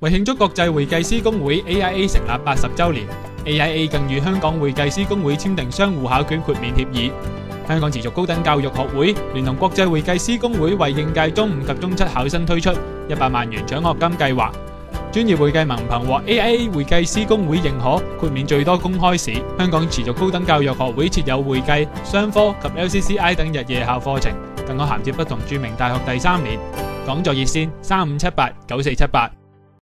为庆祝国际会计师工会 AIA 成立八十周年，AIA 更与香港会计师工会签订相互考卷豁免协议。香港持续高等教育学会联同国际会计师工会为应届中五及中七考生推出一百万元奖学金计划，专业会计文凭获 AIA 会计师工会认可，豁免最多公开试。香港持续高等教育学会设有会计、商科及 LCCI 等日夜校课程，更可衔接不同著名大学第三年。讲座热线三五七八九四七八。